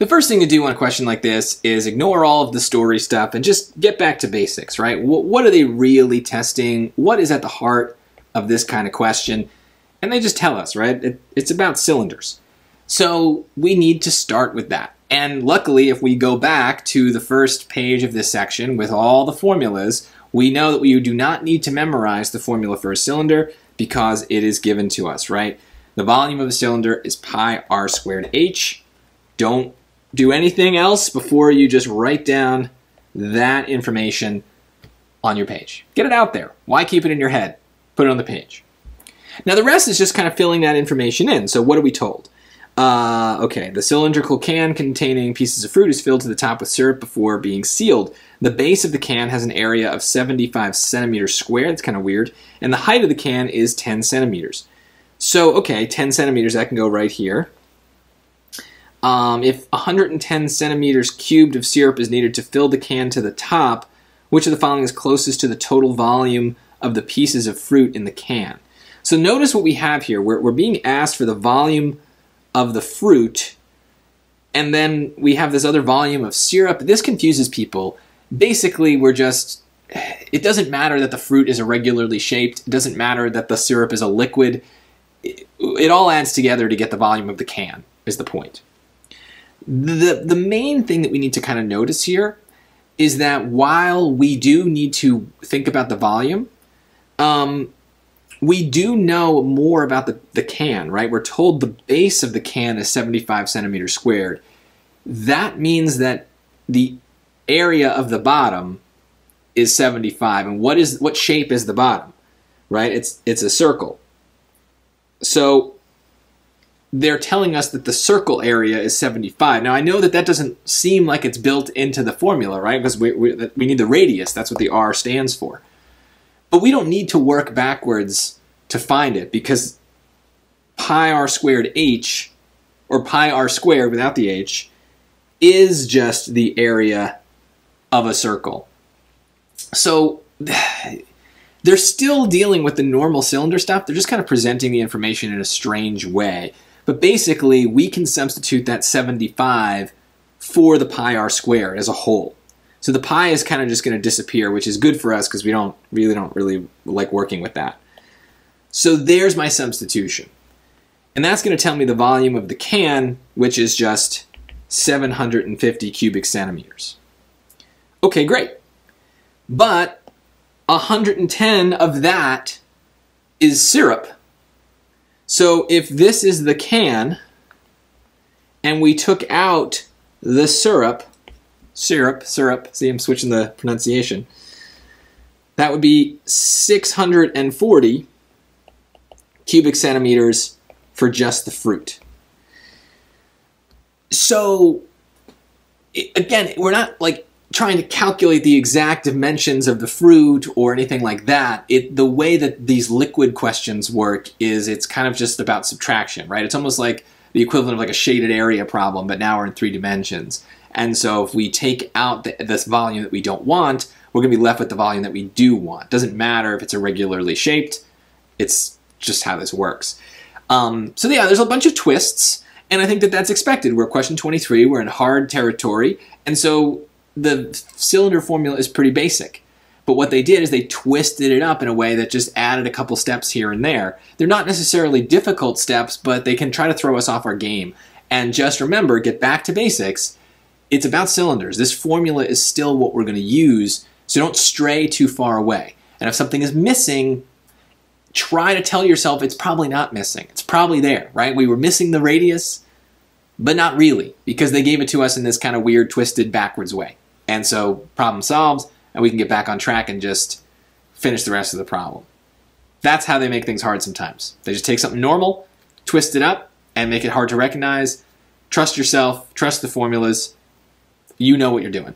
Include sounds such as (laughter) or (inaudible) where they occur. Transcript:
The first thing to do on a question like this is ignore all of the story stuff and just get back to basics, right? What are they really testing? What is at the heart of this kind of question? And they just tell us, right? It's about cylinders. So we need to start with that. And luckily, if we go back to the first page of this section with all the formulas, we know that we do not need to memorize the formula for a cylinder because it is given to us, right? The volume of a cylinder is pi r squared h. Don't do anything else before you just write down that information on your page. Get it out there. Why keep it in your head? Put it on the page. Now the rest is just kind of filling that information in. So what are we told? Uh, okay, the cylindrical can containing pieces of fruit is filled to the top with syrup before being sealed. The base of the can has an area of 75 centimeters square. That's kind of weird. And the height of the can is 10 centimeters. So, okay, 10 centimeters, that can go right here. Um, if 110 centimeters cubed of syrup is needed to fill the can to the top, which of the following is closest to the total volume of the pieces of fruit in the can? So notice what we have here. We're, we're being asked for the volume of the fruit, and then we have this other volume of syrup. This confuses people. Basically, we're just, it doesn't matter that the fruit is irregularly shaped. It doesn't matter that the syrup is a liquid. It, it all adds together to get the volume of the can, is the point. The, the main thing that we need to kind of notice here is that while we do need to think about the volume, um, we do know more about the, the can, right? We're told the base of the can is 75 centimeters squared. That means that the area of the bottom is 75. And what is what shape is the bottom? Right? It's it's a circle. So they're telling us that the circle area is 75. Now, I know that that doesn't seem like it's built into the formula, right? Because we, we, we, need the radius. That's what the R stands for. But we don't need to work backwards to find it because pi r squared h, or pi r squared without the h, is just the area of a circle. So (sighs) they're still dealing with the normal cylinder stuff. They're just kind of presenting the information in a strange way. But basically, we can substitute that 75 for the pi r squared as a whole. So the pi is kind of just going to disappear, which is good for us because we don't really don't really like working with that. So there's my substitution. And that's going to tell me the volume of the can, which is just 750 cubic centimeters. Okay, great. But 110 of that is syrup. So if this is the can, and we took out the syrup, syrup, syrup, see I'm switching the pronunciation, that would be 640 cubic centimeters for just the fruit. So again, we're not like trying to calculate the exact dimensions of the fruit or anything like that. It the way that these liquid questions work is it's kind of just about subtraction, right? It's almost like the equivalent of like a shaded area problem, but now we're in three dimensions. And so if we take out the, this volume that we don't want, we're going to be left with the volume that we do want. Doesn't matter if it's irregularly shaped. It's just how this works. Um, so yeah, there's a bunch of twists, and I think that that's expected. We're question 23. We're in hard territory, and so the cylinder formula is pretty basic. But what they did is they twisted it up in a way that just added a couple steps here and there. They're not necessarily difficult steps, but they can try to throw us off our game. And just remember, get back to basics. It's about cylinders. This formula is still what we're going to use, so don't stray too far away. And if something is missing, try to tell yourself it's probably not missing. It's probably there, right? We were missing the radius, but not really, because they gave it to us in this kind of weird, twisted, backwards way. And so problem solves, and we can get back on track and just finish the rest of the problem. That's how they make things hard sometimes. They just take something normal, twist it up, and make it hard to recognize. Trust yourself, trust the formulas. You know what you're doing.